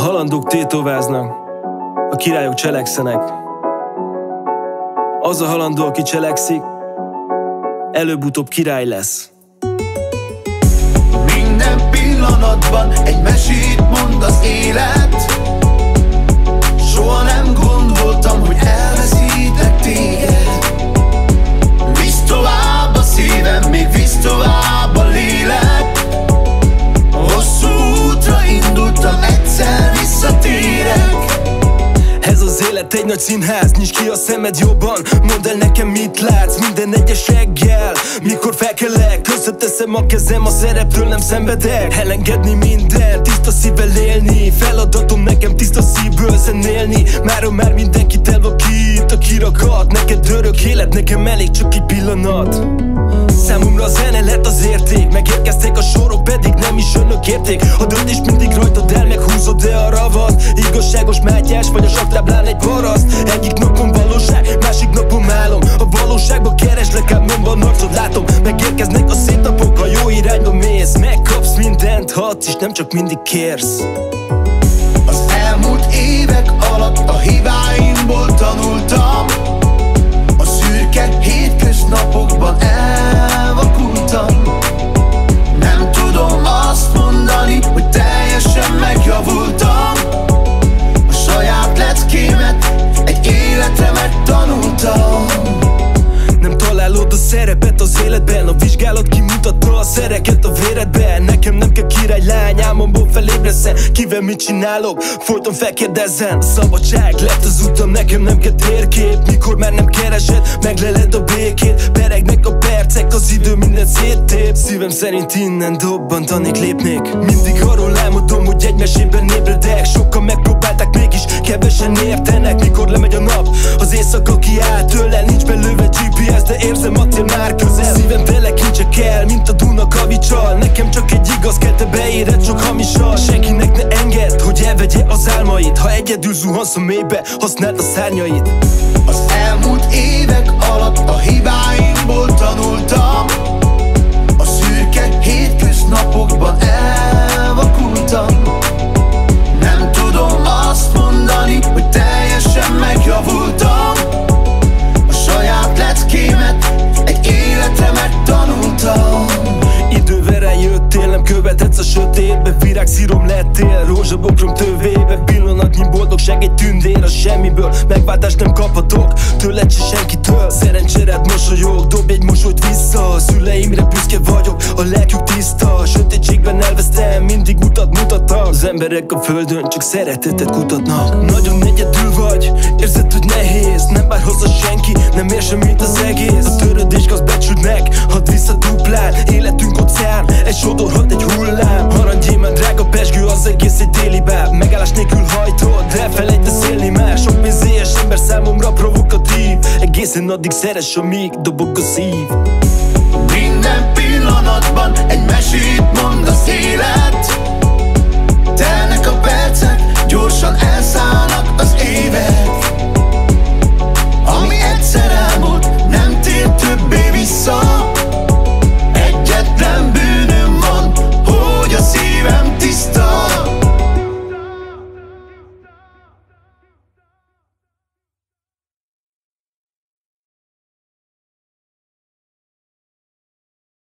halandók tétováznak, a királyok cselekszenek. Az a halandó, aki cselekszik, előbb-utóbb király lesz. Élet egy nagy színház, nyisd ki a szemed jobban Mondd el nekem mit látsz minden egyes reggel. Mikor felkelek, összeteszem a kezem a szereptől nem szenvedek. Elengedni minden, tiszta szívvel élni Feladatom nekem tiszta szívből zenélni. Mára már mindenkit elvakít a kirakat Neked örök élet, nekem elég csak egy pillanat. Számomra a zene lett az érték Megérkeztek a sorok, pedig nem is önök érték. A döntés mindig rajtad el, meghúzod de a ravat Igazságos Mátyás, vagy a saktáblán egy paraszt. Egyik napon valóság, másik napon álom A valóságban kereslek, ám nem van arcod, látom. Megérkeznek a szép napok, a jó irányba mész. Megkapsz mindent, hatsz, és nem csak mindig kérsz. Az elmúlt évek alatt a hibáimból tanultam életben. A vizsgálat kimutatta a szereket a véredben Nekem nem kell király lány, álmomból felébreszem Kivel mit csinálok, folyton felkérdezzen. Szabadság lett az utam, nekem nem kell térkép. Mikor már nem keresed, megleled a békét. Peregnek a percek, az idő mindent széttép. Szívem szerint innen dobbantanék, lépnék. Mindig arról álmodom, hogy egy mesében ébredek. Sokan megpróbálták, mégis kevesen értenek. Mikor lemegy a nap, az éjszaka kiáll tőle Nincs belőle GPS, de érzem a tél már közel Duna kavicsal Nekem csak egy igaz kell, te beéred csak hamisal Senkinek ne engedd, hogy elvegye az álmaid. Ha egyedül zuhansz a mélybe, használd a szárnyaid. Az elmúlt évek alatt a hibáimból Virág szírom lettél, rózsabokrom tövébe Pillanatnyi boldogság egy tündér a semmiből. Megváltást nem kaphatok, tőled se senkitől. Szerencséred mosolyog, dobj egy mosolyt vissza. A szüleimre büszke vagyok, a lelkük tiszta. A sötétségben elvesztem, mindig utat mutattak Az emberek a földön csak szeretetet kutatnak. Nagyon egyedül vagy, érzed, hogy nehéz. Nem bár hozzá senki, nem ér semmit az egész. A törődés gaz becsüld meg, hadd vissza duplán Életünk óceán, egy sodorhat nélkül hajtod, elfelejtesz élni már. Sok pénzélyes ember számomra provokatív. Egészen addig szeres, amíg dobog a szív